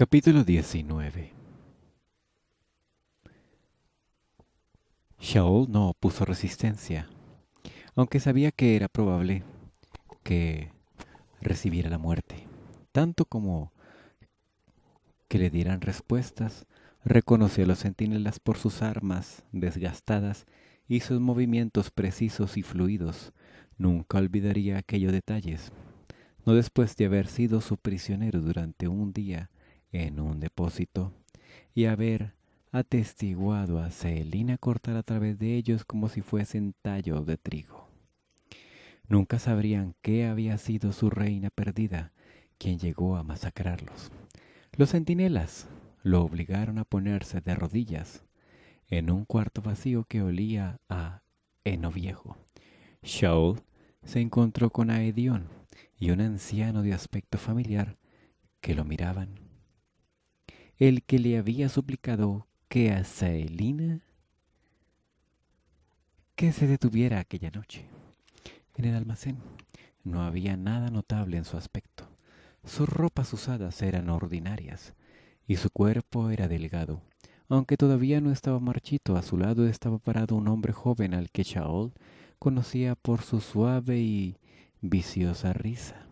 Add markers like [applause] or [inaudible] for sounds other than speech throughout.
Capítulo 19 Shaul no opuso resistencia, aunque sabía que era probable que recibiera la muerte, tanto como que le dieran respuestas, reconoció a los centinelas por sus armas desgastadas y sus movimientos precisos y fluidos. Nunca olvidaría aquellos detalles, no después de haber sido su prisionero durante un día en un depósito y haber atestiguado a Celina cortar a través de ellos como si fuesen tallos de trigo. Nunca sabrían qué había sido su reina perdida, quien llegó a masacrarlos. Los centinelas lo obligaron a ponerse de rodillas en un cuarto vacío que olía a heno viejo. Shaul se encontró con Aedion y un anciano de aspecto familiar que lo miraban el que le había suplicado que a Saelina que se detuviera aquella noche. En el almacén no había nada notable en su aspecto. Sus ropas usadas eran ordinarias y su cuerpo era delgado. Aunque todavía no estaba marchito, a su lado estaba parado un hombre joven al que Shaol conocía por su suave y viciosa risa,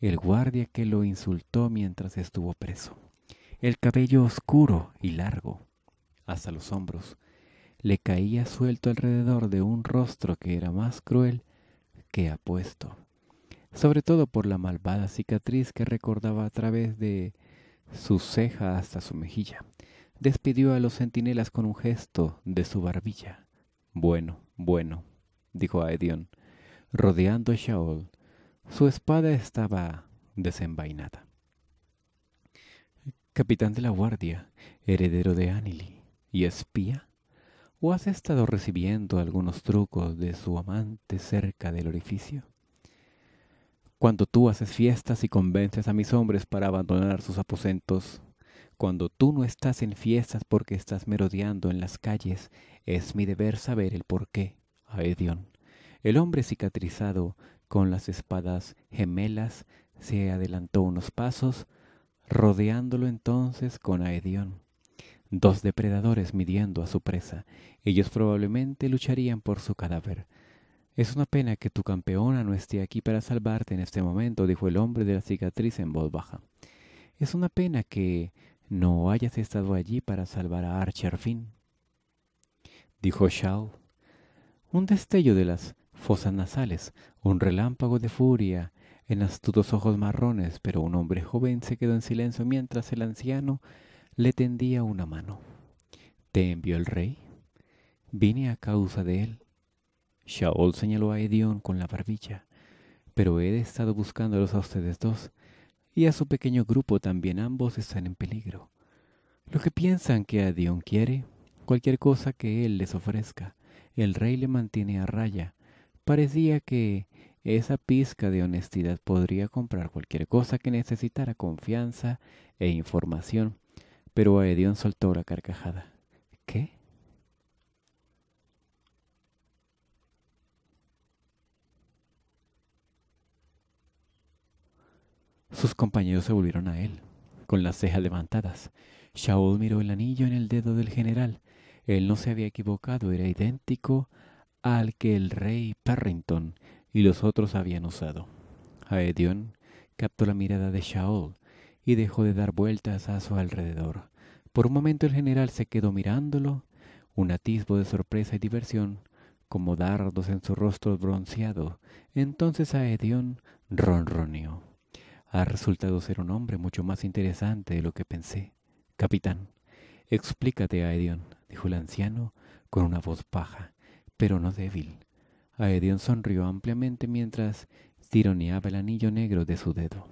el guardia que lo insultó mientras estuvo preso. El cabello oscuro y largo, hasta los hombros, le caía suelto alrededor de un rostro que era más cruel que apuesto, sobre todo por la malvada cicatriz que recordaba a través de su ceja hasta su mejilla. Despidió a los centinelas con un gesto de su barbilla. Bueno, bueno, dijo a Edion, rodeando a Shaol. Su espada estaba desenvainada capitán de la guardia, heredero de Anili y espía? ¿O has estado recibiendo algunos trucos de su amante cerca del orificio? Cuando tú haces fiestas y convences a mis hombres para abandonar sus aposentos, cuando tú no estás en fiestas porque estás merodeando en las calles, es mi deber saber el porqué, Aedion. El hombre cicatrizado con las espadas gemelas se adelantó unos pasos, rodeándolo entonces con Aedion. Dos depredadores midiendo a su presa. Ellos probablemente lucharían por su cadáver. Es una pena que tu campeona no esté aquí para salvarte en este momento, dijo el hombre de la cicatriz en voz baja. Es una pena que no hayas estado allí para salvar a Archer Finn, dijo Shaw. Un destello de las fosas nasales, un relámpago de furia en astutos ojos marrones, pero un hombre joven se quedó en silencio mientras el anciano le tendía una mano. ¿Te envió el rey? Vine a causa de él. Shaol señaló a Edion con la barbilla. Pero he estado buscándolos a ustedes dos y a su pequeño grupo también ambos están en peligro. Lo que piensan que Edion quiere, cualquier cosa que él les ofrezca, el rey le mantiene a raya. Parecía que esa pizca de honestidad podría comprar cualquier cosa que necesitara confianza e información, pero Edion soltó la carcajada. ¿Qué? Sus compañeros se volvieron a él, con las cejas levantadas. Shaul miró el anillo en el dedo del general. Él no se había equivocado, era idéntico al que el rey Parrington y los otros habían usado. Aedion captó la mirada de Shaol y dejó de dar vueltas a su alrededor. Por un momento el general se quedó mirándolo, un atisbo de sorpresa y diversión, como dardos en su rostro bronceado. Entonces Aedion ronroneó. Ha resultado ser un hombre mucho más interesante de lo que pensé. Capitán, explícate, Aedion, dijo el anciano con una voz baja, pero no débil. Aedion sonrió ampliamente mientras tironeaba el anillo negro de su dedo.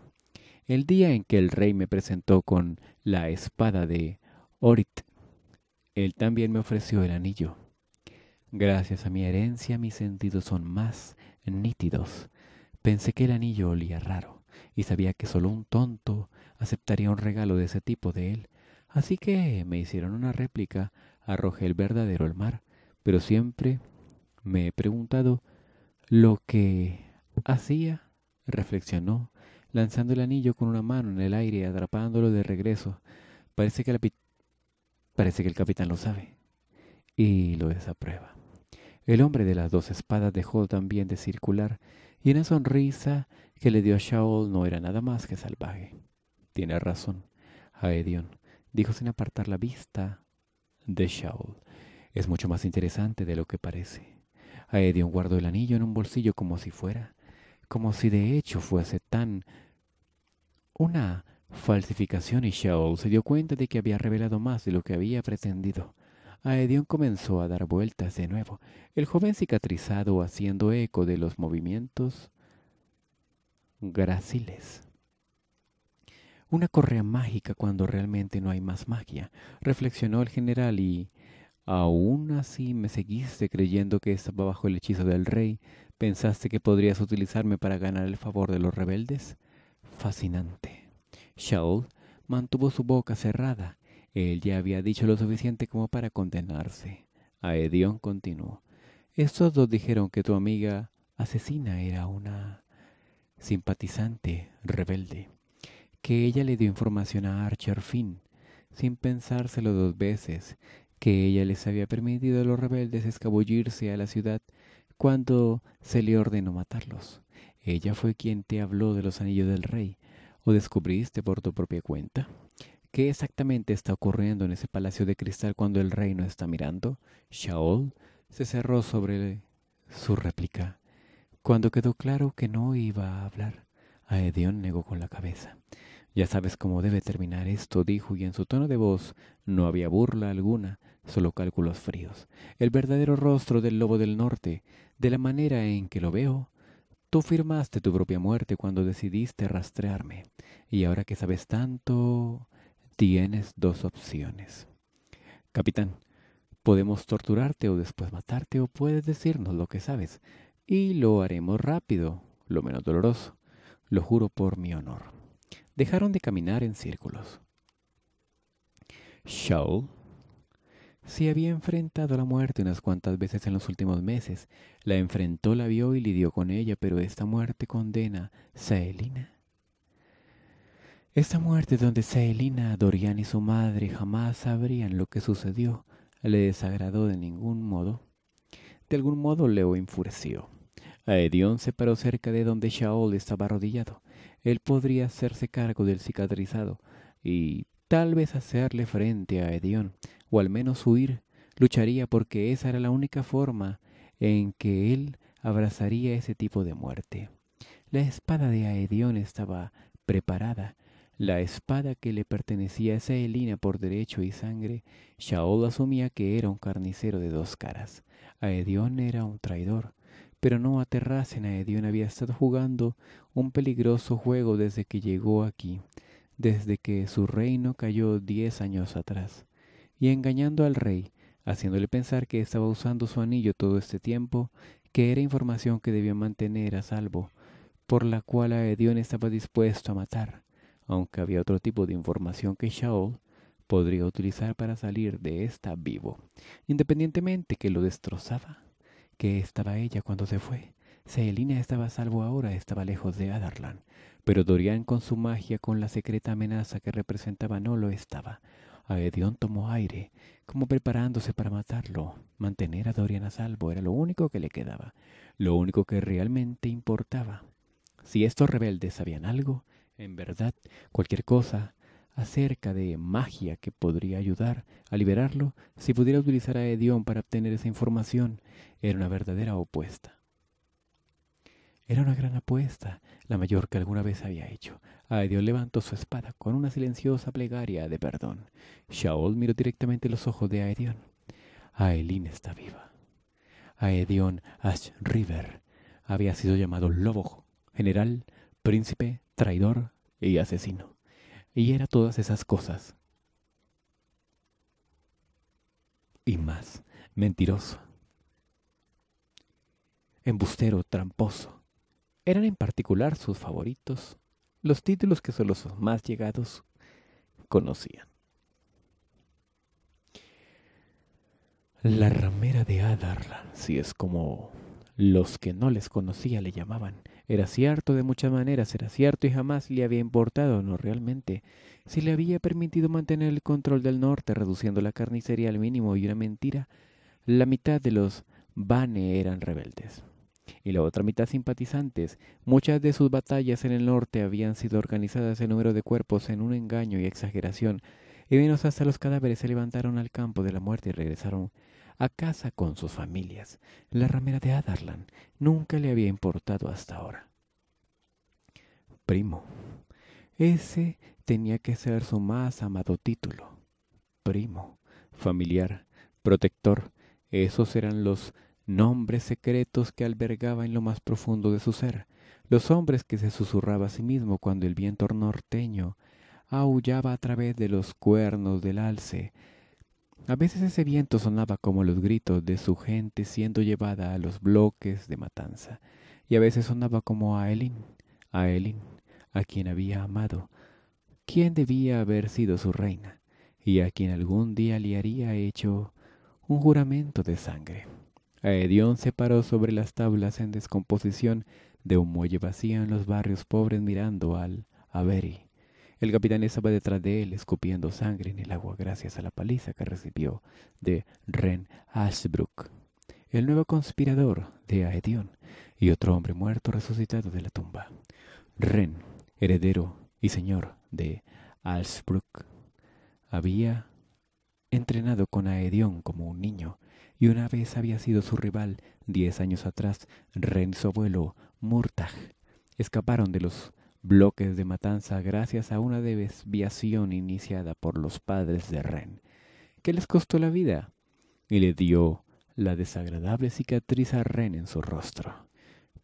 El día en que el rey me presentó con la espada de Orit, él también me ofreció el anillo. Gracias a mi herencia mis sentidos son más nítidos. Pensé que el anillo olía raro y sabía que solo un tonto aceptaría un regalo de ese tipo de él. Así que me hicieron una réplica, arrojé el verdadero al mar, pero siempre me he preguntado lo que hacía, reflexionó, lanzando el anillo con una mano en el aire y atrapándolo de regreso. Parece que, Parece que el capitán lo sabe y lo desaprueba. El hombre de las dos espadas dejó también de circular y una sonrisa que le dio a Shaol no era nada más que salvaje. Tiene razón, Aedion, dijo sin apartar la vista de Shaol. Es mucho más interesante de lo que parece. Aedion guardó el anillo en un bolsillo como si fuera, como si de hecho fuese tan una falsificación y Shaol se dio cuenta de que había revelado más de lo que había pretendido. Aedion comenzó a dar vueltas de nuevo, el joven cicatrizado haciendo eco de los movimientos graciles. Una correa mágica cuando realmente no hay más magia, reflexionó el general y... Aún así me seguiste creyendo que estaba bajo el hechizo del rey. ¿Pensaste que podrías utilizarme para ganar el favor de los rebeldes? Fascinante. Shaul mantuvo su boca cerrada él ya había dicho lo suficiente como para condenarse. Aedion continuó. Estos dos dijeron que tu amiga asesina era una simpatizante rebelde, que ella le dio información a Archer Finn, sin pensárselo dos veces, que ella les había permitido a los rebeldes escabullirse a la ciudad cuando se le ordenó matarlos. Ella fue quien te habló de los anillos del rey, o descubriste por tu propia cuenta. ¿Qué exactamente está ocurriendo en ese palacio de cristal cuando el rey no está mirando? Shaol se cerró sobre su réplica. Cuando quedó claro que no iba a hablar, Aedion negó con la cabeza. Ya sabes cómo debe terminar esto, dijo, y en su tono de voz no había burla alguna, solo cálculos fríos. El verdadero rostro del lobo del norte, de la manera en que lo veo, Tú firmaste tu propia muerte cuando decidiste rastrearme, y ahora que sabes tanto, Tienes dos opciones. Capitán, podemos torturarte o después matarte o puedes decirnos lo que sabes y lo haremos rápido, lo menos doloroso. Lo juro por mi honor. Dejaron de caminar en círculos. Shaul se había enfrentado a la muerte unas cuantas veces en los últimos meses. La enfrentó, la vio y lidió con ella, pero esta muerte condena Saelina esta muerte donde Saelina, Dorian y su madre jamás sabrían lo que sucedió le desagradó de ningún modo. De algún modo le enfureció. Aedion se paró cerca de donde Shaol estaba arrodillado. Él podría hacerse cargo del cicatrizado y tal vez hacerle frente a Edion, o al menos huir. Lucharía porque esa era la única forma en que él abrazaría ese tipo de muerte. La espada de Aedion estaba preparada la espada que le pertenecía a Saelina por derecho y sangre, Shaol asumía que era un carnicero de dos caras. Aedion era un traidor, pero no aterrasen, Aedion había estado jugando un peligroso juego desde que llegó aquí, desde que su reino cayó diez años atrás, y engañando al rey, haciéndole pensar que estaba usando su anillo todo este tiempo, que era información que debía mantener a salvo, por la cual Aedion estaba dispuesto a matar. Aunque había otro tipo de información que Shaol podría utilizar para salir de esta vivo, independientemente que lo destrozaba. Que estaba ella cuando se fue? Selina estaba a salvo ahora, estaba lejos de Adarlan, pero Dorian con su magia, con la secreta amenaza que representaba, no lo estaba. Aedion tomó aire, como preparándose para matarlo. Mantener a Dorian a salvo era lo único que le quedaba, lo único que realmente importaba. Si estos rebeldes sabían algo, en verdad, cualquier cosa acerca de magia que podría ayudar a liberarlo, si pudiera utilizar a Edion para obtener esa información, era una verdadera apuesta. Era una gran apuesta, la mayor que alguna vez había hecho. Aedion levantó su espada con una silenciosa plegaria de perdón. Shaol miró directamente los ojos de Aedion. Aelin está viva. Aedion Ash River había sido llamado Lobo, general, príncipe, traidor y asesino. Y era todas esas cosas. Y más, mentiroso. Embustero, tramposo. Eran en particular sus favoritos, los títulos que solo los más llegados conocían. La ramera de Adarlan, si es como los que no les conocía le llamaban, Era cierto de muchas maneras, era cierto y jamás le había importado, no realmente. Si le había permitido mantener el control del norte, reduciendo la carnicería al mínimo y una mentira, la mitad de los Bane eran rebeldes y la otra mitad simpatizantes. Muchas de sus batallas en el norte habían sido organizadas en número de cuerpos en un engaño y exageración, y menos hasta los cadáveres se levantaron al campo de la muerte y regresaron a casa con sus familias. La ramera de Adarlan nunca le había importado hasta ahora. Primo. Ese tenía que ser su más amado título. Primo, familiar, protector, esos eran los nombres secretos que albergaba en lo más profundo de su ser, los hombres que se susurraba a sí mismo cuando el viento norteño aullaba a través de los cuernos del alce. A veces ese viento sonaba como los gritos de su gente siendo llevada a los bloques de matanza, y a veces sonaba como a Elin, a Elin, a quien había amado, quien debía haber sido su reina, y a quien algún día le haría hecho un juramento de sangre. Aedión se paró sobre las tablas en descomposición de un muelle vacío en los barrios pobres mirando al Averi. El capitán estaba detrás de él, escupiendo sangre en el agua gracias a la paliza que recibió de Ren Ashbrook, el nuevo conspirador de Aedion y otro hombre muerto resucitado de la tumba. Ren, heredero y señor de Ashbrook, había entrenado con Aedion como un niño y una vez había sido su rival diez años atrás, Ren su abuelo, Murtag. Escaparon de los bloques de matanza gracias a una desviación iniciada por los padres de Ren, que les costó la vida y le dio la desagradable cicatriz a Ren en su rostro.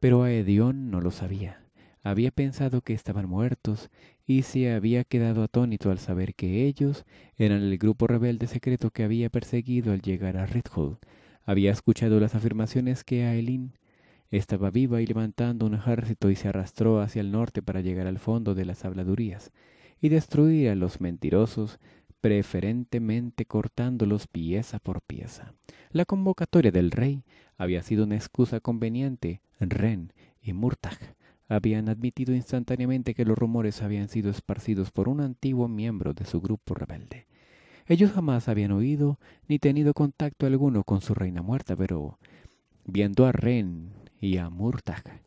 Pero Aedion no lo sabía. Había pensado que estaban muertos y se había quedado atónito al saber que ellos eran el grupo rebelde secreto que había perseguido al llegar a Ridhold. Había escuchado las afirmaciones que Aelin estaba viva y levantando un ejército y se arrastró hacia el norte para llegar al fondo de las habladurías y destruir a los mentirosos, preferentemente cortándolos pieza por pieza. La convocatoria del rey había sido una excusa conveniente. Ren y Murtag habían admitido instantáneamente que los rumores habían sido esparcidos por un antiguo miembro de su grupo rebelde. Ellos jamás habían oído ni tenido contacto alguno con su reina muerta, pero viendo a Ren y a Murtag,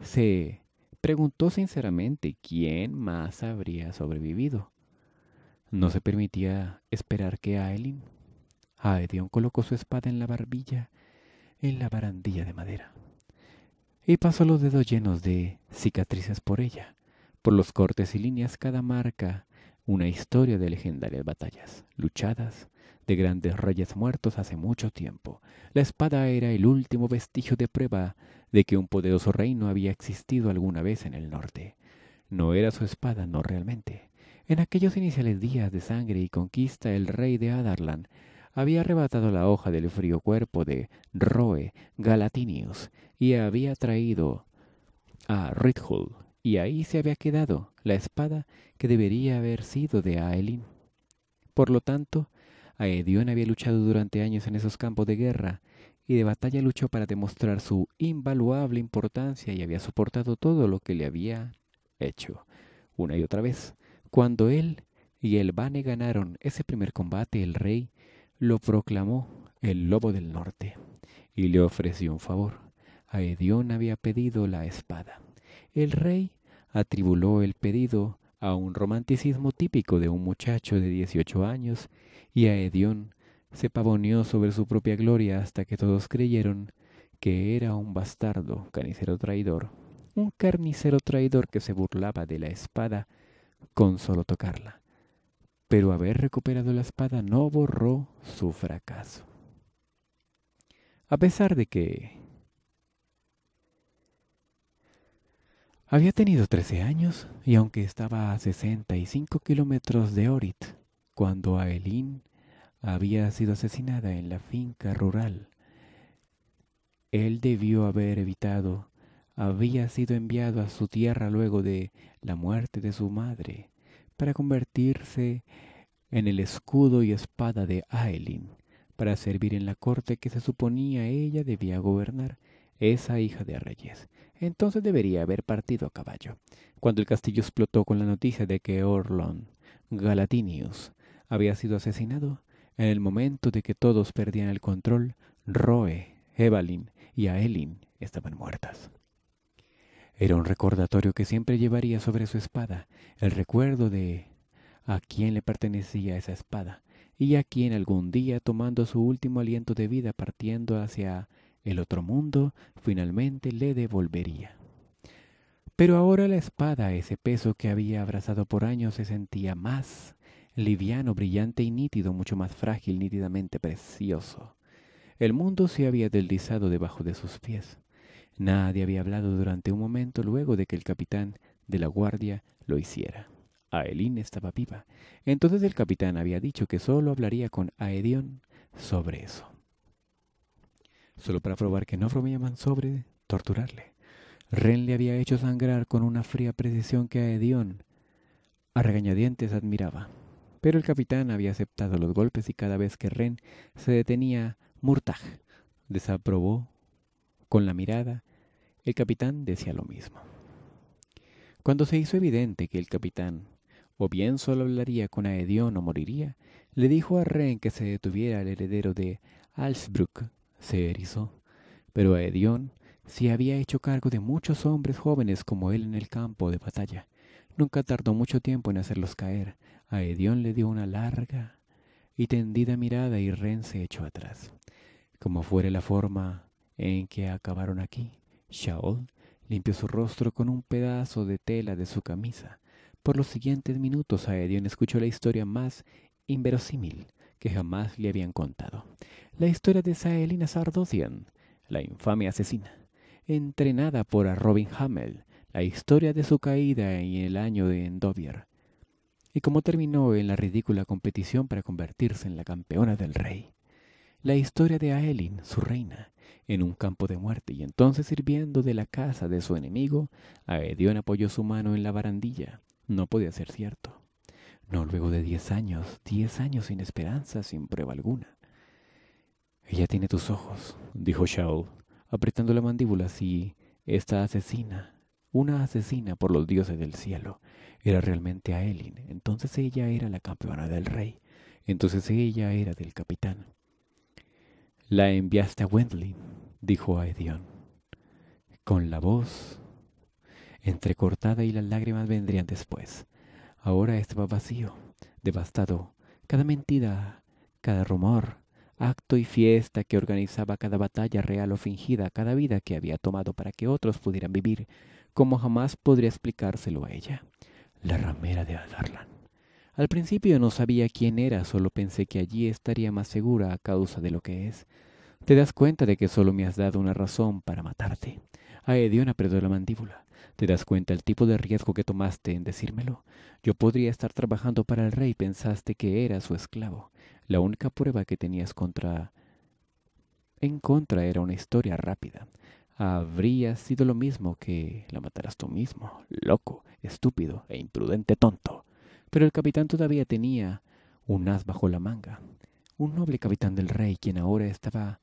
se preguntó sinceramente quién más habría sobrevivido. No se permitía esperar que Aelin. Aedion colocó su espada en la barbilla, en la barandilla de madera y pasó los dedos llenos de cicatrices por ella. Por los cortes y líneas cada marca una historia de legendarias batallas, luchadas, de grandes reyes muertos hace mucho tiempo. La espada era el último vestigio de prueba de que un poderoso reino había existido alguna vez en el norte. No era su espada, no realmente. En aquellos iniciales días de sangre y conquista, el rey de Adarlan había arrebatado la hoja del frío cuerpo de Roe Galatinius y había traído a Ridhul, y ahí se había quedado la espada que debería haber sido de Aelin. Por lo tanto, Aedion había luchado durante años en esos campos de guerra y de batalla luchó para demostrar su invaluable importancia y había soportado todo lo que le había hecho. Una y otra vez, cuando él y el Bane ganaron ese primer combate, el rey lo proclamó el lobo del norte y le ofreció un favor. Aedión había pedido la espada. El rey atribuló el pedido a un romanticismo típico de un muchacho de dieciocho años y Aedión se pavoneó sobre su propia gloria hasta que todos creyeron que era un bastardo, carnicero traidor, un carnicero traidor que se burlaba de la espada con solo tocarla pero haber recuperado la espada no borró su fracaso. A pesar de que había tenido trece años y aunque estaba a sesenta y cinco kilómetros de Orit, cuando Aelin había sido asesinada en la finca rural, él debió haber evitado, había sido enviado a su tierra luego de la muerte de su madre, para convertirse en el escudo y espada de Aelin, para servir en la corte que se suponía ella debía gobernar. esa hija de reyes. Entonces debería haber partido a caballo. Cuando el castillo explotó con la noticia de que Orlon Galatinius había sido asesinado, en el momento de que todos perdían el control, Roe, Evalyn y Aelin estaban muertas. Era un recordatorio que siempre llevaría sobre su espada, el recuerdo de a quién le pertenecía esa espada, y a quien algún día, tomando su último aliento de vida partiendo hacia el otro mundo, finalmente le devolvería. Pero ahora la espada, ese peso que había abrazado por años, se sentía más liviano, brillante y nítido, mucho más frágil, nítidamente precioso. El mundo se había deslizado debajo de sus pies. Nadie había hablado durante un momento luego de que el capitán de la guardia lo hiciera. Aelin estaba viva. Entonces el capitán había dicho que solo hablaría con Aedion sobre eso. Solo para probar que no bromeaban sobre torturarle. Ren le había hecho sangrar con una fría precisión que Aedion a regañadientes admiraba. Pero el capitán había aceptado los golpes y cada vez que Ren se detenía, Murtag desaprobó con la mirada. El capitán decía lo mismo. Cuando se hizo evidente que el capitán o bien solo hablaría con Aedion o moriría, le dijo a Ren que se detuviera el heredero de Alsbruck. Se erizó. Pero Aedion se había hecho cargo de muchos hombres jóvenes como él en el campo de batalla. Nunca tardó mucho tiempo en hacerlos caer. Aedion le dio una larga y tendida mirada y Ren se echó atrás. Como fuere la forma en que acabaron aquí, Shaol limpió su rostro con un pedazo de tela de su camisa. Por los siguientes minutos Aedion escuchó la historia más inverosímil que jamás le habían contado. La historia de Saelina Sardosian, la infame asesina, entrenada por Robin Hamel, la historia de su caída en el año de Endovier, y cómo terminó en la ridícula competición para convertirse en la campeona del rey. La historia de Aelin, su reina, en un campo de muerte, y entonces sirviendo de la casa de su enemigo, Aedion apoyó su mano en la barandilla, no podía ser cierto. No luego de diez años, diez años sin esperanza, sin prueba alguna. Ella tiene tus ojos, dijo Shaul, apretando la mandíbula si esta asesina, una asesina por los dioses del cielo, era realmente Aelin. Entonces ella era la campeona del rey. Entonces ella era del capitán. La enviaste a Wendling, dijo a Edion, con la voz entrecortada y las lágrimas vendrían después. Ahora estaba vacío, devastado. Cada mentira, cada rumor, acto y fiesta que organizaba cada batalla real o fingida, cada vida que había tomado para que otros pudieran vivir, como jamás podría explicárselo a ella, la ramera de Adarlan. Al principio no sabía quién era, solo pensé que allí estaría más segura a causa de lo que es. Te das cuenta de que solo me has dado una razón para matarte. A Edion apretó la mandíbula. ¿Te das cuenta el tipo de riesgo que tomaste en decírmelo? Yo podría estar trabajando para el rey, pensaste que era su esclavo. La única prueba que tenías contra... En contra era una historia rápida. Habría sido lo mismo que la mataras tú mismo, loco, estúpido e imprudente tonto. Pero el capitán todavía tenía un as bajo la manga. Un noble capitán del rey, quien ahora estaba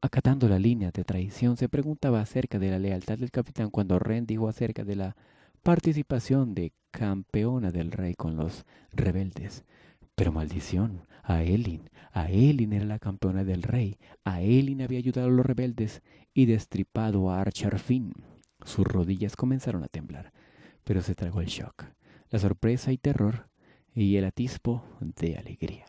acatando la línea de traición, se preguntaba acerca de la lealtad del capitán cuando Ren dijo acerca de la participación de campeona del rey con los rebeldes. Pero maldición, a Elin, a Elin era la campeona del rey, a Elin había ayudado a los rebeldes y destripado a Archarfin. Sus rodillas comenzaron a temblar, pero se tragó el shock, la sorpresa y terror y el atisbo de alegría.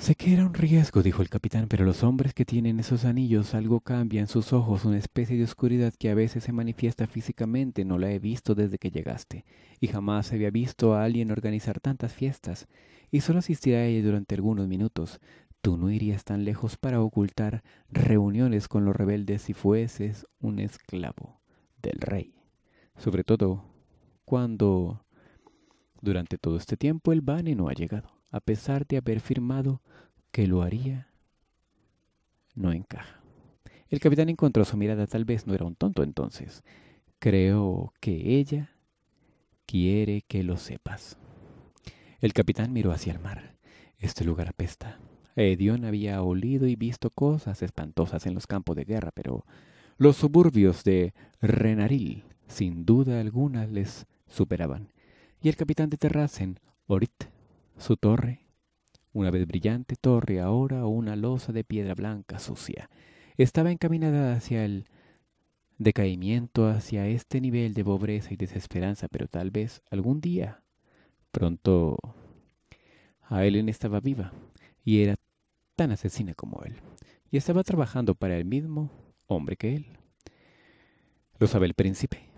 Sé que era un riesgo, dijo el capitán, pero los hombres que tienen esos anillos algo cambia en sus ojos, una especie de oscuridad que a veces se manifiesta físicamente. No la he visto desde que llegaste, y jamás había visto a alguien organizar tantas fiestas, y solo asistí a ella durante algunos minutos. Tú no irías tan lejos para ocultar reuniones con los rebeldes si fueses un esclavo del rey. Sobre todo cuando durante todo este tiempo el Bane no ha llegado a pesar de haber firmado que lo haría, no encaja. El capitán encontró su mirada, tal vez no era un tonto entonces. Creo que ella quiere que lo sepas. El capitán miró hacia el mar. Este lugar apesta. Edion había olido y visto cosas espantosas en los campos de guerra, pero los suburbios de Renaril, sin duda alguna, les superaban. Y el capitán de Terrassen, Orit, su torre, una vez brillante torre, ahora una losa de piedra blanca sucia, estaba encaminada hacia el decaimiento, hacia este nivel de pobreza y desesperanza, pero tal vez algún día, pronto, a Ellen estaba viva y era tan asesina como él, y estaba trabajando para el mismo hombre que él. Lo sabe el príncipe.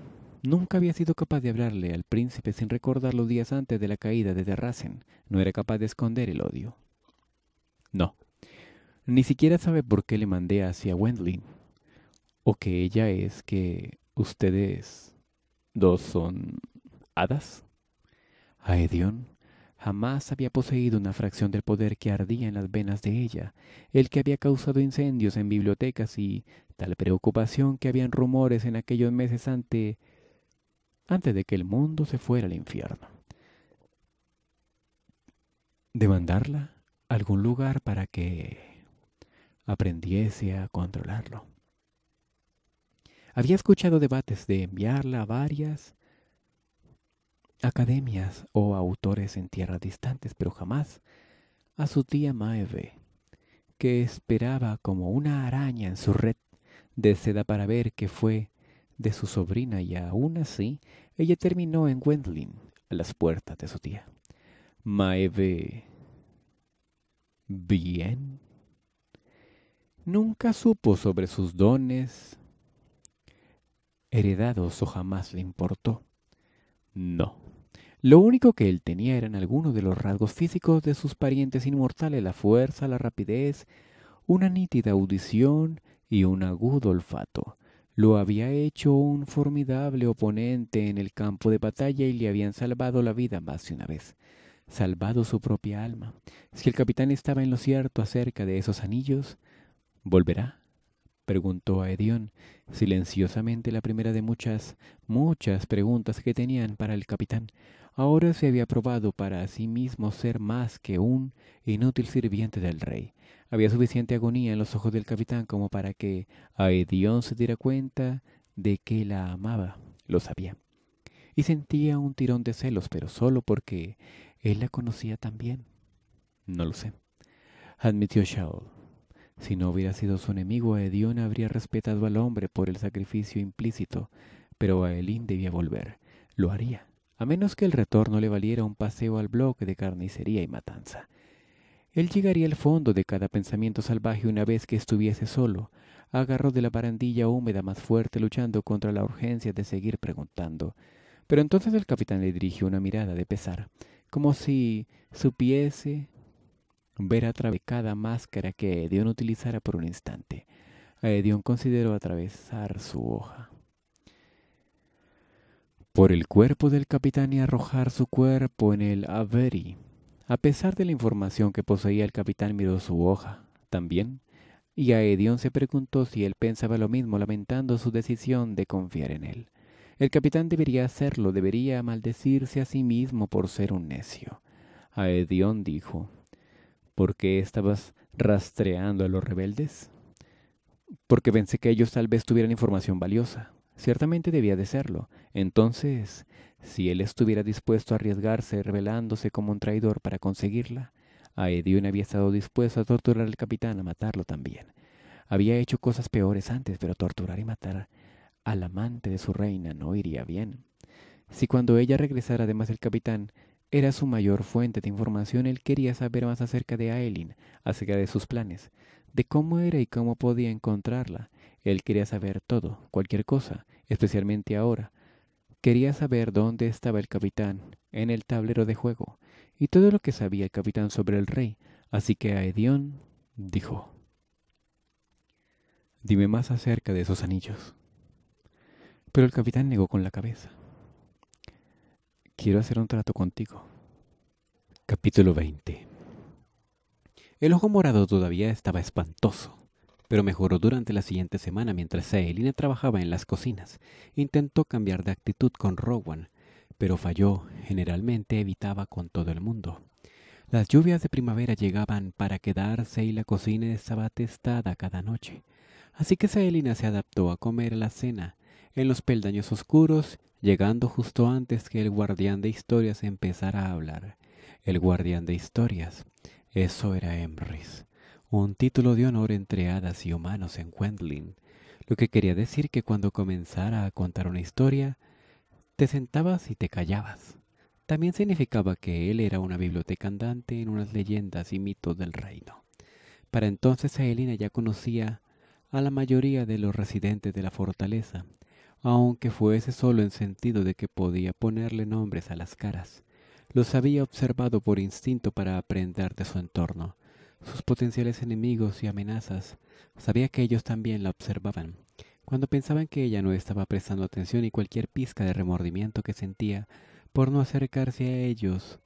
Nunca había sido capaz de hablarle al príncipe sin recordar los días antes de la caída de Terrassen. No era capaz de esconder el odio. No. Ni siquiera sabe por qué le mandé hacia Wendling. O que ella es que ustedes dos son hadas. A Edion jamás había poseído una fracción del poder que ardía en las venas de ella, el que había causado incendios en bibliotecas y tal preocupación que habían rumores en aquellos meses ante, antes de que el mundo se fuera al infierno. Demandarla a algún lugar para que aprendiese a controlarlo. Había escuchado debates de enviarla a varias academias o autores en tierras distantes, pero jamás a su tía Maeve, que esperaba como una araña en su red de seda para ver qué fue de su sobrina y aún así ella terminó en Wendling a las puertas de su tía. Maeve... Bien. Nunca supo sobre sus dones heredados o jamás le importó. No. Lo único que él tenía eran algunos de los rasgos físicos de sus parientes inmortales, la fuerza, la rapidez, una nítida audición y un agudo olfato. Lo había hecho un formidable oponente en el campo de batalla y le habían salvado la vida más de una vez, salvado su propia alma. Si el capitán estaba en lo cierto acerca de esos anillos, ¿volverá? preguntó a Edión, silenciosamente la primera de muchas, muchas preguntas que tenían para el capitán. Ahora se había probado para sí mismo ser más que un inútil sirviente del rey. Había suficiente agonía en los ojos del capitán como para que Aedión se diera cuenta de que la amaba. Lo sabía. Y sentía un tirón de celos, pero solo porque él la conocía tan bien. No lo sé, admitió Shaul. Si no hubiera sido su enemigo, Aedión habría respetado al hombre por el sacrificio implícito, pero Aelín debía volver. Lo haría a menos que el retorno le valiera un paseo al bloque de carnicería y matanza. Él llegaría al fondo de cada pensamiento salvaje una vez que estuviese solo, agarró de la barandilla húmeda más fuerte luchando contra la urgencia de seguir preguntando. Pero entonces el capitán le dirigió una mirada de pesar, como si supiese ver a través cada máscara que Edion utilizara por un instante. A Edion consideró atravesar su hoja por el cuerpo del capitán y arrojar su cuerpo en el Avery. A pesar de la información que poseía el capitán miró su hoja también, y a Edion se preguntó si él pensaba lo mismo, lamentando su decisión de confiar en él. El capitán debería hacerlo, debería maldecirse a sí mismo por ser un necio. A Edion dijo, ¿por qué estabas rastreando a los rebeldes? Porque pensé que ellos tal vez tuvieran información valiosa. Ciertamente debía de serlo. Entonces, si él estuviera dispuesto a arriesgarse revelándose como un traidor para conseguirla, a Edion había estado dispuesto a torturar al capitán, a matarlo también. Había hecho cosas peores antes, pero torturar y matar al amante de su reina no iría bien. Si cuando ella regresara además el capitán era su mayor fuente de información, él quería saber más acerca de Aelin, acerca de sus planes, de cómo era y cómo podía encontrarla, él quería saber todo, cualquier cosa, especialmente ahora. Quería saber dónde estaba el capitán, en el tablero de juego, y todo lo que sabía el capitán sobre el rey, así que a Edión dijo, Dime más acerca de esos anillos. Pero el capitán negó con la cabeza. Quiero hacer un trato contigo. Capítulo 20 El ojo morado todavía estaba espantoso pero mejoró durante la siguiente semana mientras Aelina trabajaba en las cocinas. Intentó cambiar de actitud con Rowan, pero falló. Generalmente evitaba con todo el mundo. Las lluvias de primavera llegaban para quedarse y la cocina estaba atestada cada noche. Así que Saelina se adaptó a comer la cena en los peldaños oscuros, llegando justo antes que el guardián de historias empezara a hablar. El guardián de historias. Eso era Emrys, un título de honor entre hadas y humanos en Wendling, lo que quería decir que cuando comenzara a contar una historia, te sentabas y te callabas. También significaba que él era una biblioteca andante en unas leyendas y mitos del reino. Para entonces Aelina ya conocía a la mayoría de los residentes de la fortaleza, aunque fuese solo en sentido de que podía ponerle nombres a las caras. Los había observado por instinto para aprender de su entorno, sus potenciales enemigos y amenazas. Sabía que ellos también la observaban. Cuando pensaban que ella no estaba prestando atención y cualquier pizca de remordimiento que sentía por no acercarse a ellos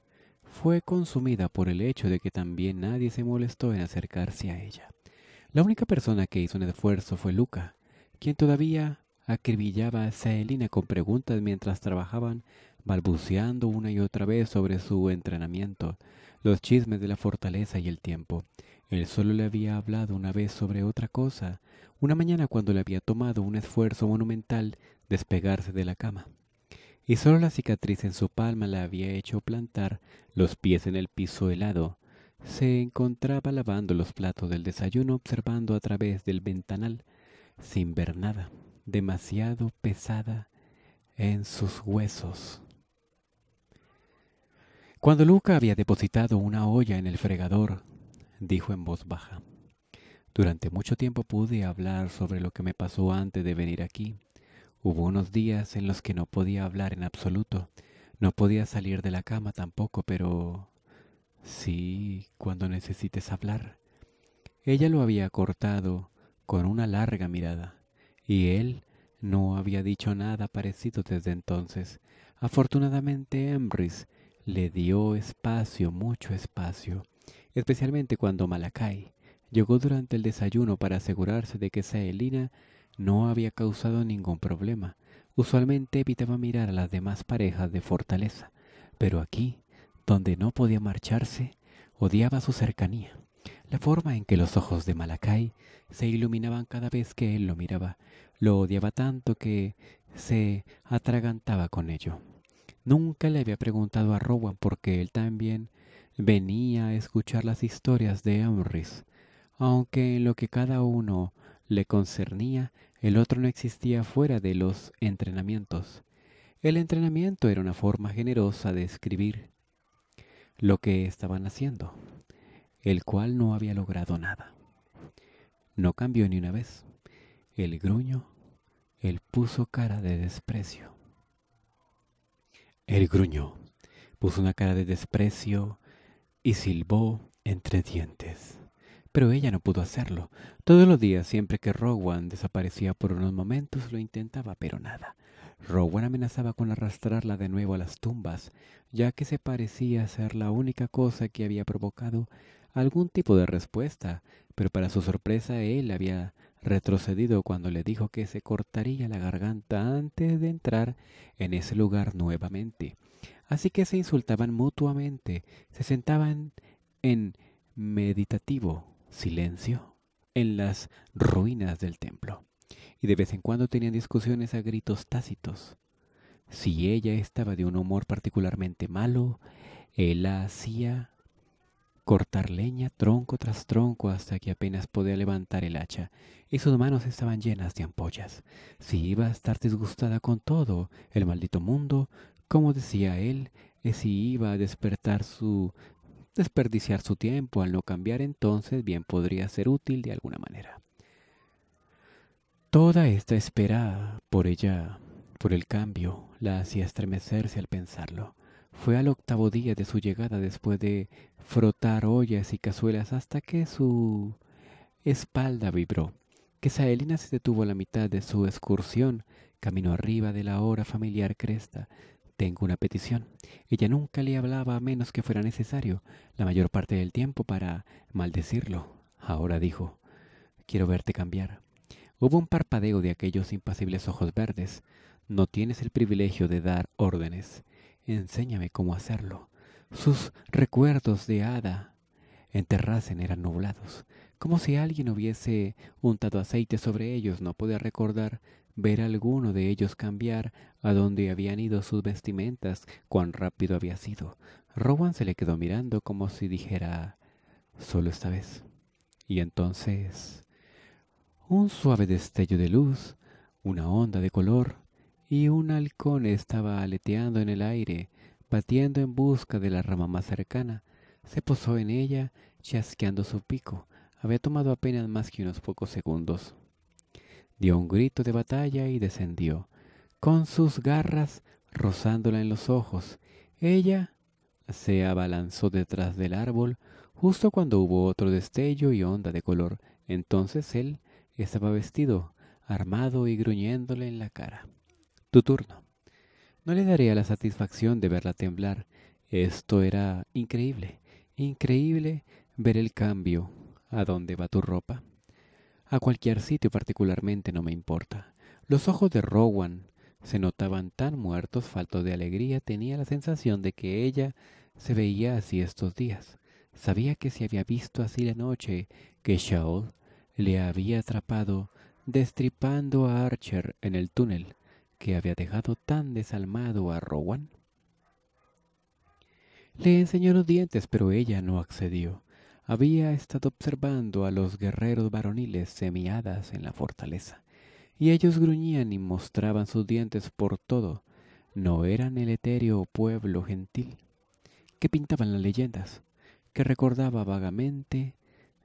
fue consumida por el hecho de que también nadie se molestó en acercarse a ella. La única persona que hizo un esfuerzo fue Luca, quien todavía acribillaba a Saelina con preguntas mientras trabajaban, balbuceando una y otra vez sobre su entrenamiento, los chismes de la fortaleza y el tiempo. Él solo le había hablado una vez sobre otra cosa, una mañana cuando le había tomado un esfuerzo monumental despegarse de la cama. Y solo la cicatriz en su palma la había hecho plantar los pies en el piso helado. Se encontraba lavando los platos del desayuno observando a través del ventanal, sin ver nada demasiado pesada en sus huesos. Cuando Luca había depositado una olla en el fregador, dijo en voz baja, Durante mucho tiempo pude hablar sobre lo que me pasó antes de venir aquí. Hubo unos días en los que no podía hablar en absoluto, no podía salir de la cama tampoco, pero... Sí, cuando necesites hablar. Ella lo había cortado con una larga mirada y él no había dicho nada parecido desde entonces. Afortunadamente le dio espacio, mucho espacio, especialmente cuando Malakai llegó durante el desayuno para asegurarse de que Saelina no había causado ningún problema. Usualmente evitaba mirar a las demás parejas de fortaleza, pero aquí, donde no podía marcharse, odiaba su cercanía. La forma en que los ojos de Malakai se iluminaban cada vez que él lo miraba, lo odiaba tanto que se atragantaba con ello. Nunca le había preguntado a Rowan por qué él también venía a escuchar las historias de Amris, aunque en lo que cada uno le concernía, el otro no existía fuera de los entrenamientos. El entrenamiento era una forma generosa de escribir lo que estaban haciendo el cual no había logrado nada. No cambió ni una vez. El gruño, él puso cara de desprecio. El gruñó, puso una cara de desprecio y silbó entre dientes. Pero ella no pudo hacerlo. Todos los días, siempre que Rowan desaparecía por unos momentos, lo intentaba, pero nada. Rowan amenazaba con arrastrarla de nuevo a las tumbas, ya que se parecía ser la única cosa que había provocado algún tipo de respuesta, pero para su sorpresa él había retrocedido cuando le dijo que se cortaría la garganta antes de entrar en ese lugar nuevamente. Así que se insultaban mutuamente, se sentaban en meditativo silencio en las ruinas del templo, y de vez en cuando tenían discusiones a gritos tácitos. Si ella estaba de un humor particularmente malo, él la hacía cortar leña tronco tras tronco hasta que apenas podía levantar el hacha, y sus manos estaban llenas de ampollas. Si iba a estar disgustada con todo el maldito mundo, como decía él, y si iba a despertar su desperdiciar su tiempo al no cambiar, entonces bien podría ser útil de alguna manera. Toda esta espera por ella, por el cambio, la hacía estremecerse al pensarlo. Fue al octavo día de su llegada después de frotar ollas y cazuelas hasta que su espalda vibró, que Saelina se detuvo a la mitad de su excursión, camino arriba de la hora familiar cresta. Tengo una petición. Ella nunca le hablaba a menos que fuera necesario, la mayor parte del tiempo para maldecirlo. Ahora dijo, quiero verte cambiar. Hubo un parpadeo de aquellos impasibles ojos verdes. No tienes el privilegio de dar órdenes. Enséñame cómo hacerlo. sus recuerdos de hada en Terracen eran nublados, como si alguien hubiese untado aceite sobre ellos. No podía recordar ver a alguno de ellos cambiar a dónde habían ido sus vestimentas, cuán rápido había sido. Rowan se le quedó mirando como si dijera solo esta vez. Y entonces un suave destello de luz, una onda de color, y un halcón estaba aleteando en el aire, batiendo en busca de la rama más cercana. Se posó en ella, chasqueando su pico. Había tomado apenas más que unos pocos segundos. Dio un grito de batalla y descendió, con sus garras rozándola en los ojos. Ella se abalanzó detrás del árbol, justo cuando hubo otro destello y onda de color. Entonces él estaba vestido, armado y gruñéndole en la cara. Tu turno. No le daría la satisfacción de verla temblar. Esto era increíble, increíble ver el cambio. ¿A dónde va tu ropa? A cualquier sitio particularmente no me importa. Los ojos de Rowan se notaban tan muertos, faltos de alegría, tenía la sensación de que ella se veía así estos días. Sabía que se había visto así la noche que Shaul le había atrapado destripando a Archer en el túnel que había dejado tan desalmado a Rowan. Le enseñó los dientes, pero ella no accedió. Había estado observando a los guerreros varoniles semiadas en la fortaleza, y ellos gruñían y mostraban sus dientes por todo. No eran el etéreo pueblo gentil que pintaban las leyendas, que recordaba vagamente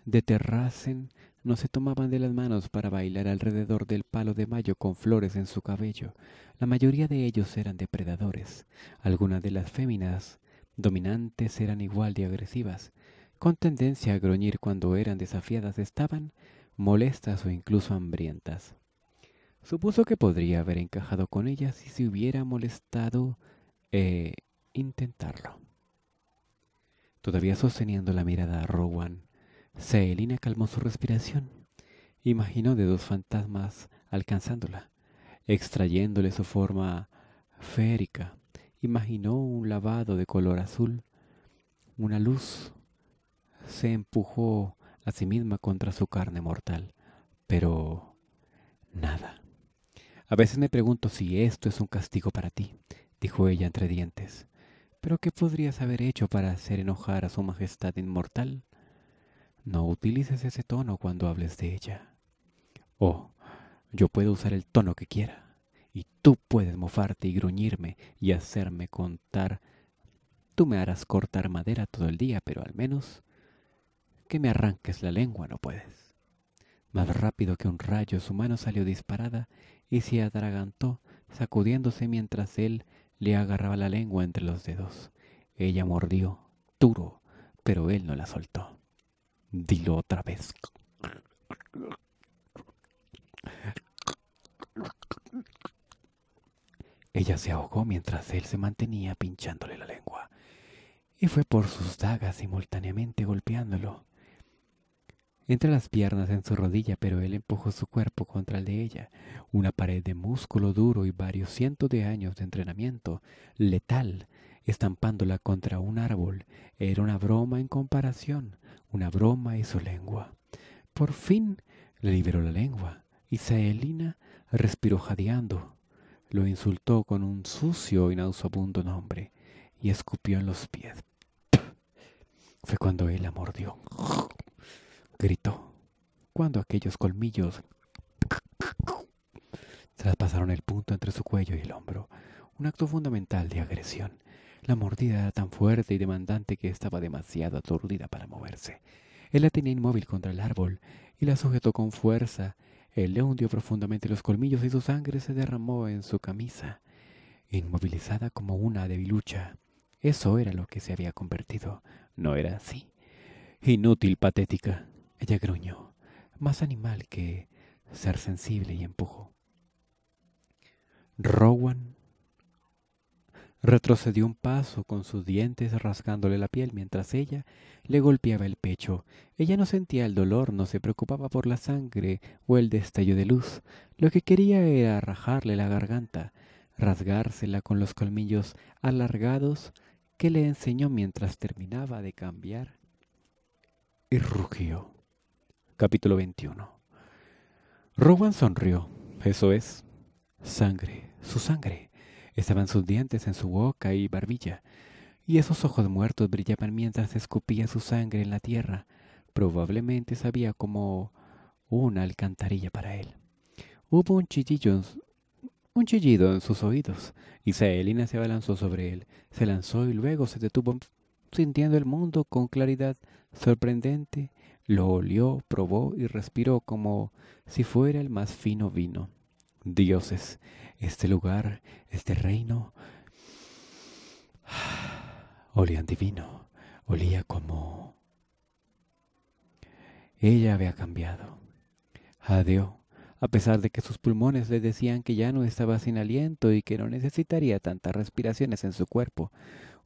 de Terracen no se tomaban de las manos para bailar alrededor del palo de mayo con flores en su cabello. La mayoría de ellos eran depredadores. Algunas de las féminas dominantes eran igual de agresivas, con tendencia a gruñir cuando eran desafiadas, estaban molestas o incluso hambrientas. Supuso que podría haber encajado con ellas si se hubiera molestado e intentarlo. Todavía sosteniendo la mirada a Rowan, Saelina calmó su respiración. Imaginó de dos fantasmas alcanzándola, extrayéndole su forma férica. Imaginó un lavado de color azul. Una luz se empujó a sí misma contra su carne mortal, pero nada. A veces me pregunto si esto es un castigo para ti, dijo ella entre dientes. Pero ¿qué podrías haber hecho para hacer enojar a su majestad inmortal? No utilices ese tono cuando hables de ella. Oh, yo puedo usar el tono que quiera, y tú puedes mofarte y gruñirme y hacerme contar. Tú me harás cortar madera todo el día, pero al menos que me arranques la lengua no puedes. Más rápido que un rayo su mano salió disparada y se atragantó, sacudiéndose mientras él le agarraba la lengua entre los dedos. Ella mordió, duro, pero él no la soltó. Dilo otra vez. Ella se ahogó mientras él se mantenía pinchándole la lengua, y fue por sus dagas simultáneamente golpeándolo entre las piernas en su rodilla, pero él empujó su cuerpo contra el de ella, una pared de músculo duro y varios cientos de años de entrenamiento, letal, estampándola contra un árbol. Era una broma en comparación, una broma y su lengua. Por fin le liberó la lengua y Saelina respiró jadeando. Lo insultó con un sucio y nauseabundo nombre y escupió en los pies. Fue cuando él la mordió. Gritó. Cuando aquellos colmillos traspasaron el punto entre su cuello y el hombro. Un acto fundamental de agresión. La mordida era tan fuerte y demandante que estaba demasiado aturdida para moverse. Él la tenía inmóvil contra el árbol y la sujetó con fuerza. Él le hundió profundamente los colmillos y su sangre se derramó en su camisa, inmovilizada como una debilucha. Eso era lo que se había convertido. ¿No era así? Inútil, patética. Ella gruñó, más animal que ser sensible y empujó. Rowan Retrocedió un paso con sus dientes rasgándole la piel mientras ella le golpeaba el pecho. Ella no sentía el dolor, no se preocupaba por la sangre o el destello de luz. Lo que quería era rajarle la garganta, rasgársela con los colmillos alargados que le enseñó mientras terminaba de cambiar y rugió. Capítulo 21 Rowan sonrió. Eso es. Sangre. Su sangre. Estaban sus dientes en su boca y barbilla, y esos ojos muertos brillaban mientras escupía su sangre en la tierra. Probablemente sabía como una alcantarilla para él. Hubo un un chillido en sus oídos, y se abalanzó sobre él. Se lanzó y luego se detuvo sintiendo el mundo con claridad sorprendente. Lo olió, probó y respiró como si fuera el más fino vino. Dioses, este lugar, este reino, [sighs] olían divino, olía como... Ella había cambiado. Adiós, a pesar de que sus pulmones le decían que ya no estaba sin aliento y que no necesitaría tantas respiraciones en su cuerpo.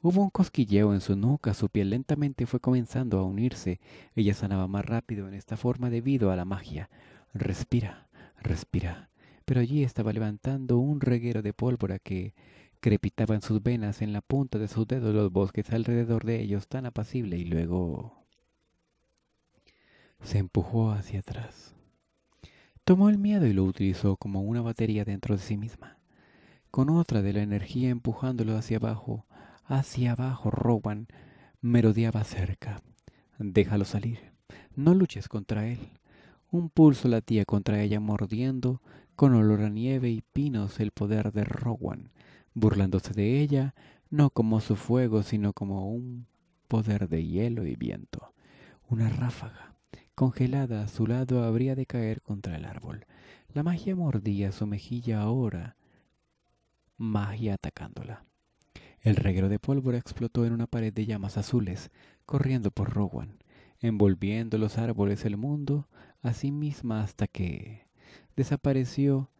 Hubo un cosquilleo en su nuca, su piel lentamente fue comenzando a unirse. Ella sanaba más rápido en esta forma debido a la magia. Respira, respira. Pero allí estaba levantando un reguero de pólvora que crepitaba en sus venas, en la punta de sus dedos los bosques alrededor de ellos tan apacible y luego se empujó hacia atrás. Tomó el miedo y lo utilizó como una batería dentro de sí misma, con otra de la energía empujándolo hacia abajo, hacia abajo. Rowan merodeaba cerca. Déjalo salir. No luches contra él. Un pulso latía contra ella mordiendo con olor a nieve y pinos el poder de Rowan, burlándose de ella, no como su fuego, sino como un poder de hielo y viento. Una ráfaga, congelada a su lado, habría de caer contra el árbol. La magia mordía su mejilla ahora, magia atacándola. El reguero de pólvora explotó en una pared de llamas azules, corriendo por Rowan, envolviendo los árboles el mundo, a sí misma hasta que desapareció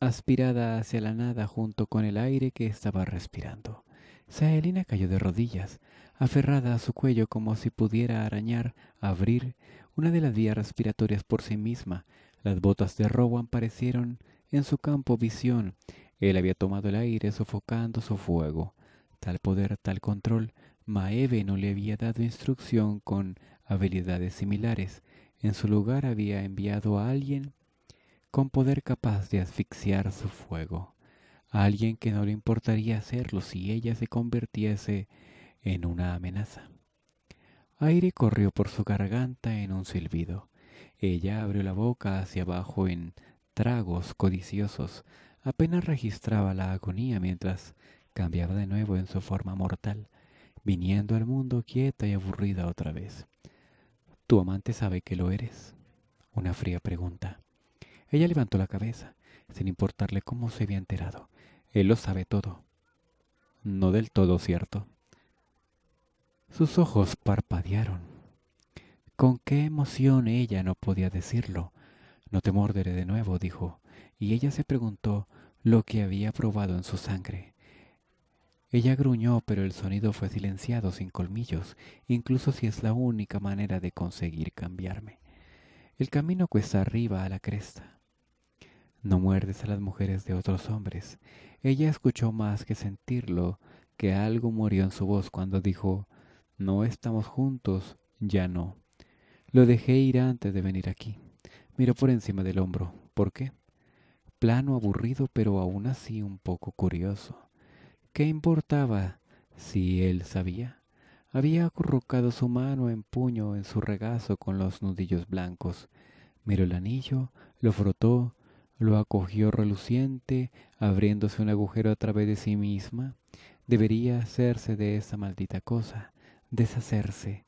aspirada hacia la nada junto con el aire que estaba respirando. Saelina cayó de rodillas, aferrada a su cuello como si pudiera arañar, abrir una de las vías respiratorias por sí misma. Las botas de Rowan parecieron en su campo visión. Él había tomado el aire sofocando su fuego. Tal poder, tal control, Maeve no le había dado instrucción con habilidades similares. En su lugar había enviado a alguien con poder capaz de asfixiar su fuego, a alguien que no le importaría hacerlo si ella se convirtiese en una amenaza. Aire corrió por su garganta en un silbido. Ella abrió la boca hacia abajo en tragos codiciosos, apenas registraba la agonía mientras cambiaba de nuevo en su forma mortal, viniendo al mundo quieta y aburrida otra vez. ¿Tu amante sabe que lo eres? Una fría pregunta. Ella levantó la cabeza, sin importarle cómo se había enterado. Él lo sabe todo. No del todo cierto. Sus ojos parpadearon. Con qué emoción ella no podía decirlo. No te morderé de nuevo, dijo, y ella se preguntó lo que había probado en su sangre. Ella gruñó, pero el sonido fue silenciado sin colmillos, incluso si es la única manera de conseguir cambiarme. El camino cuesta arriba a la cresta. No muerdes a las mujeres de otros hombres. Ella escuchó más que sentirlo, que algo murió en su voz cuando dijo, no estamos juntos, ya no. Lo dejé ir antes de venir aquí. Miró por encima del hombro. ¿Por qué? Plano, aburrido, pero aún así un poco curioso. ¿Qué importaba si él sabía? Había acurrucado su mano en puño en su regazo con los nudillos blancos. Miró el anillo, lo frotó, lo acogió reluciente, abriéndose un agujero a través de sí misma. Debería hacerse de esa maldita cosa, deshacerse,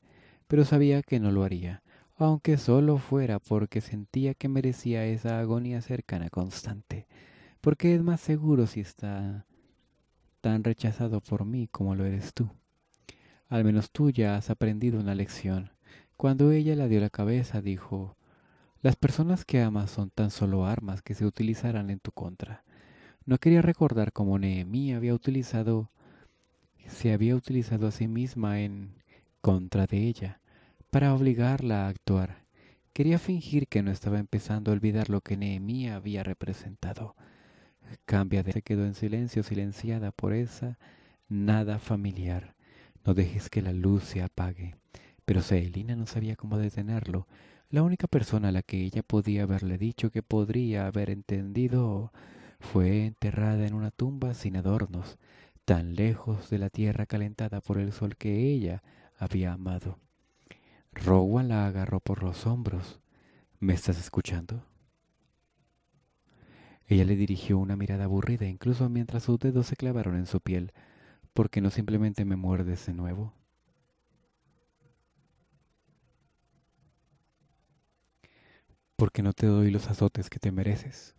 pero sabía que no lo haría, aunque solo fuera porque sentía que merecía esa agonía cercana constante, porque es más seguro si está tan rechazado por mí como lo eres tú. Al menos tú ya has aprendido una lección. Cuando ella le dio la cabeza, dijo, las personas que amas son tan solo armas que se utilizarán en tu contra. No quería recordar cómo Nehemí había utilizado, se había utilizado a sí misma en contra de ella, para obligarla a actuar. Quería fingir que no estaba empezando a olvidar lo que Nehemí había representado. Cambia de se quedó en silencio, silenciada por esa nada familiar. No dejes que la luz se apague. Pero Celina no sabía cómo detenerlo. La única persona a la que ella podía haberle dicho que podría haber entendido fue enterrada en una tumba sin adornos, tan lejos de la tierra calentada por el sol que ella había amado. Rowan la agarró por los hombros. ¿Me estás escuchando? Ella le dirigió una mirada aburrida, incluso mientras sus dedos se clavaron en su piel. ¿Por qué no simplemente me muerdes de nuevo? ¿Por qué no te doy los azotes que te mereces?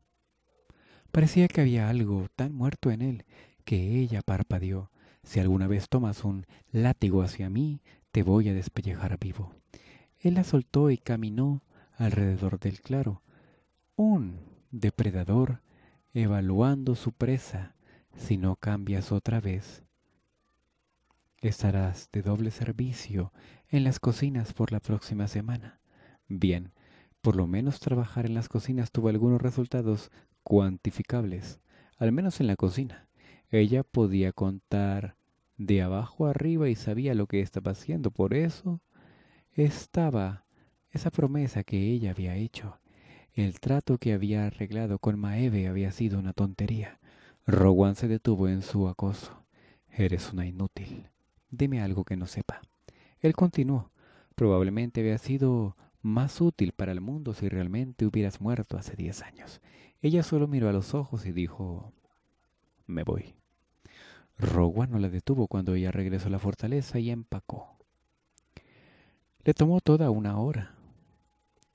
Parecía que había algo tan muerto en él que ella parpadeó. Si alguna vez tomas un látigo hacia mí, te voy a despellejar vivo. Él la soltó y caminó alrededor del claro. Un depredador evaluando su presa. Si no cambias otra vez, estarás de doble servicio en las cocinas por la próxima semana. Bien, por lo menos trabajar en las cocinas tuvo algunos resultados cuantificables, al menos en la cocina. Ella podía contar de abajo arriba y sabía lo que estaba haciendo. Por eso estaba esa promesa que ella había hecho. El trato que había arreglado con Maeve había sido una tontería. Rowan se detuvo en su acoso. Eres una inútil. Dime algo que no sepa. Él continuó. Probablemente había sido más útil para el mundo si realmente hubieras muerto hace diez años. Ella solo miró a los ojos y dijo, me voy. Rowan no la detuvo cuando ella regresó a la fortaleza y empacó. Le tomó toda una hora,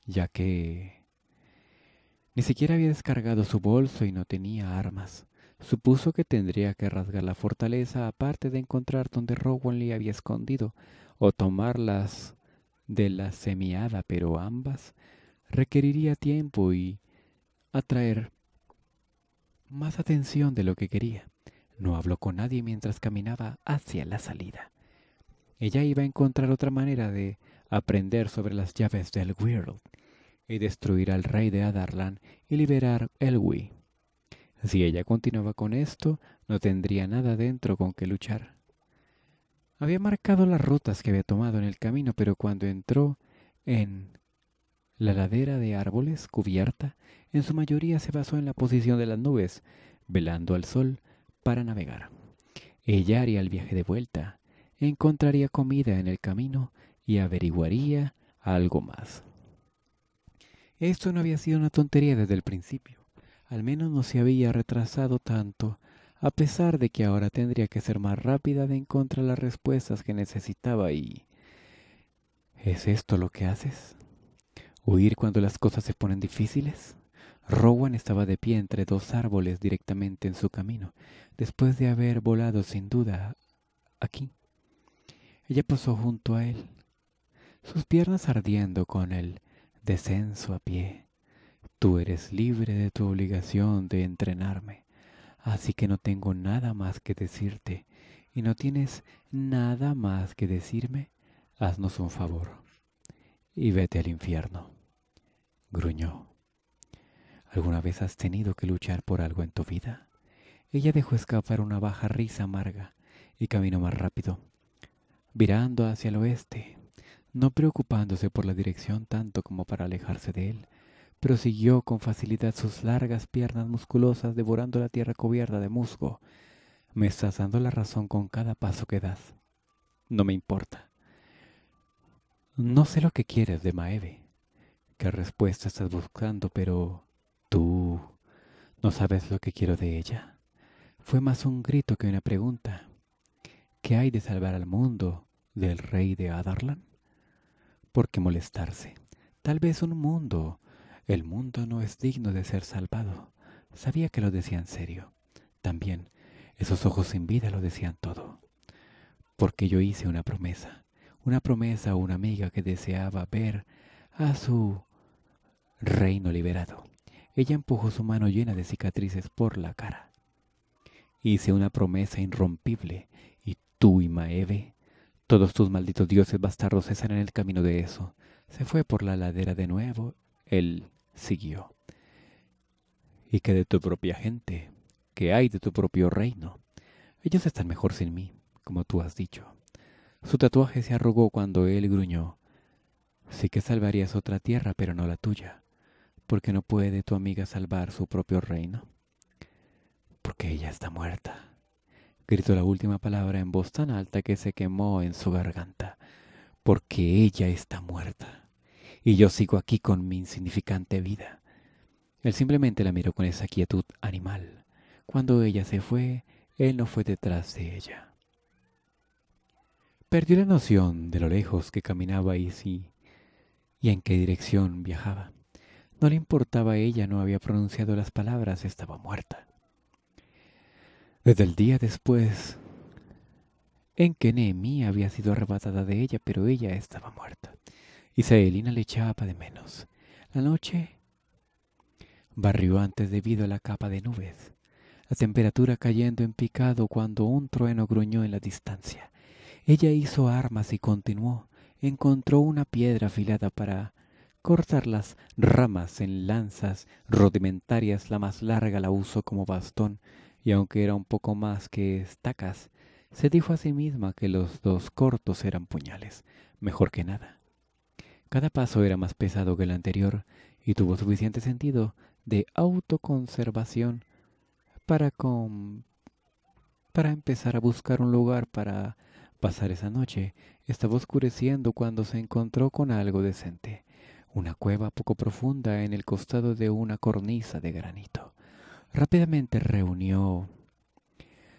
ya que ni siquiera había descargado su bolso y no tenía armas. Supuso que tendría que rasgar la fortaleza aparte de encontrar donde Rowan le había escondido o tomarlas de la semiada, pero ambas requeriría tiempo y atraer más atención de lo que quería. No habló con nadie mientras caminaba hacia la salida. Ella iba a encontrar otra manera de aprender sobre las llaves del World y destruir al rey de Adarlan y liberar Elwi. Si ella continuaba con esto, no tendría nada dentro con que luchar. Había marcado las rutas que había tomado en el camino, pero cuando entró en la ladera de árboles cubierta, en su mayoría se basó en la posición de las nubes, velando al sol para navegar. Ella haría el viaje de vuelta, encontraría comida en el camino y averiguaría algo más. Esto no había sido una tontería desde el principio. Al menos no se había retrasado tanto, a pesar de que ahora tendría que ser más rápida de encontrar las respuestas que necesitaba y... ¿Es esto lo que haces? ¿Huir cuando las cosas se ponen difíciles? Rowan estaba de pie entre dos árboles directamente en su camino, después de haber volado sin duda aquí. Ella pasó junto a él, sus piernas ardiendo con el descenso a pie. Tú eres libre de tu obligación de entrenarme, así que no tengo nada más que decirte, y no tienes nada más que decirme, haznos un favor, y vete al infierno. Gruñó. ¿Alguna vez has tenido que luchar por algo en tu vida? Ella dejó escapar una baja risa amarga y caminó más rápido, virando hacia el oeste, no preocupándose por la dirección tanto como para alejarse de él. Prosiguió con facilidad sus largas piernas musculosas devorando la tierra cubierta de musgo. Me estás dando la razón con cada paso que das. No me importa. No sé lo que quieres de Maeve, qué respuesta estás buscando, pero Tú no sabes lo que quiero de ella. Fue más un grito que una pregunta. ¿Qué hay de salvar al mundo del rey de Adarlan? ¿Por qué molestarse? Tal vez un mundo. El mundo no es digno de ser salvado. Sabía que lo decía en serio. También esos ojos sin vida lo decían todo. Porque yo hice una promesa. Una promesa a una amiga que deseaba ver a su reino liberado. Ella empujó su mano llena de cicatrices por la cara. Hice una promesa irrompible, y tú y Maeve, todos tus malditos dioses bastardos están en el camino de eso. Se fue por la ladera de nuevo. Él siguió. ¿Y qué de tu propia gente? ¿Qué hay de tu propio reino? Ellos están mejor sin mí, como tú has dicho. Su tatuaje se arrugó cuando él gruñó. Sí que salvarías otra tierra, pero no la tuya. porque no puede tu amiga salvar su propio reino? Porque ella está muerta. Gritó la última palabra en voz tan alta que se quemó en su garganta. Porque ella está muerta. Y yo sigo aquí con mi insignificante vida. Él simplemente la miró con esa quietud animal. Cuando ella se fue, él no fue detrás de ella. Perdió la noción de lo lejos que caminaba y sí, y en qué dirección viajaba. No le importaba a ella, no había pronunciado las palabras, estaba muerta. Desde el día después en que Nehemí había sido arrebatada de ella, pero ella estaba muerta. Isaelina le echaba de menos. La noche barrió antes debido a la capa de nubes, la temperatura cayendo en picado cuando un trueno gruñó en la distancia. Ella hizo armas y continuó. Encontró una piedra afilada para cortar las ramas en lanzas rudimentarias, la más larga la usó como bastón, y aunque era un poco más que estacas, se dijo a sí misma que los dos cortos eran puñales, mejor que nada. Cada paso era más pesado que el anterior y tuvo suficiente sentido de autoconservación para, para empezar a buscar un lugar para pasar esa noche. Estaba oscureciendo cuando se encontró con algo decente una cueva poco profunda en el costado de una cornisa de granito. Rápidamente reunió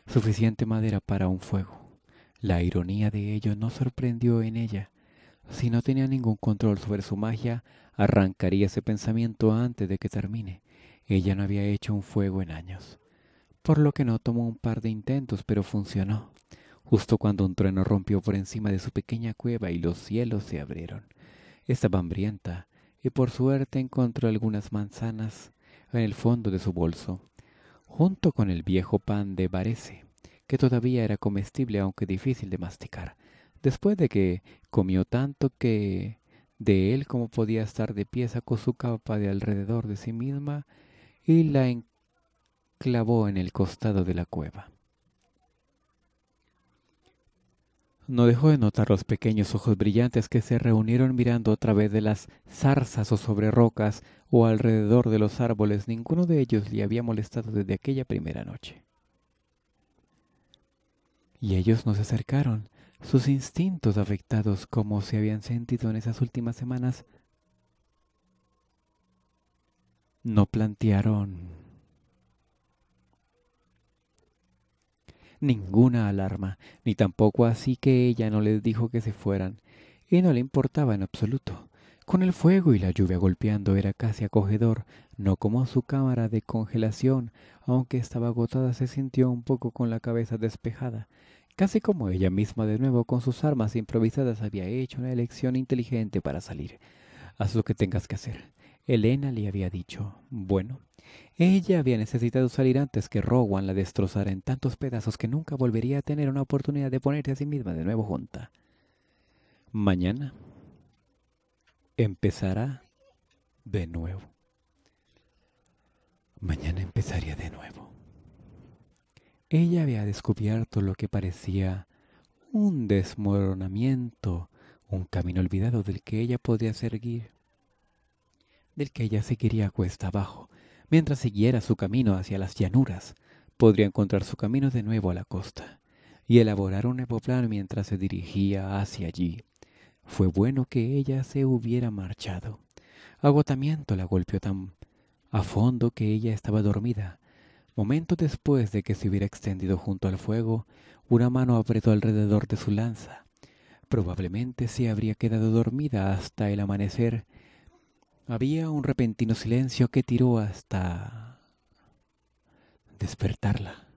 suficiente madera para un fuego. La ironía de ello no sorprendió en ella. Si no tenía ningún control sobre su magia, arrancaría ese pensamiento antes de que termine. Ella no había hecho un fuego en años, por lo que no tomó un par de intentos, pero funcionó. Justo cuando un trueno rompió por encima de su pequeña cueva y los cielos se abrieron. Estaba hambrienta y por suerte encontró algunas manzanas en el fondo de su bolso, junto con el viejo pan de Varese, que todavía era comestible aunque difícil de masticar, después de que comió tanto que de él como podía estar de pie sacó su capa de alrededor de sí misma y la enclavó en el costado de la cueva. No dejó de notar los pequeños ojos brillantes que se reunieron mirando a través de las zarzas o sobre rocas o alrededor de los árboles. Ninguno de ellos le había molestado desde aquella primera noche. Y ellos no se acercaron. Sus instintos afectados como se habían sentido en esas últimas semanas no plantearon ninguna alarma, ni tampoco así que ella no les dijo que se fueran, y no le importaba en absoluto. Con el fuego y la lluvia golpeando era casi acogedor, no como su cámara de congelación, aunque estaba agotada se sintió un poco con la cabeza despejada, casi como ella misma de nuevo con sus armas improvisadas había hecho una elección inteligente para salir. Haz lo que tengas que hacer. Elena le había dicho, bueno, ella había necesitado salir antes que Rowan la destrozara en tantos pedazos que nunca volvería a tener una oportunidad de ponerse a sí misma de nuevo junta. Mañana empezará de nuevo. Mañana empezaría de nuevo. Ella había descubierto lo que parecía un desmoronamiento, un camino olvidado del que ella podía seguir, del que ella seguiría cuesta abajo, Mientras siguiera su camino hacia las llanuras, podría encontrar su camino de nuevo a la costa y elaborar un nuevo plan mientras se dirigía hacia allí. Fue bueno que ella se hubiera marchado. Agotamiento la golpeó tan a fondo que ella estaba dormida. Momento después de que se hubiera extendido junto al fuego, una mano apretó alrededor de su lanza. Probablemente se habría quedado dormida hasta el amanecer había un repentino silencio que tiró hasta despertarla.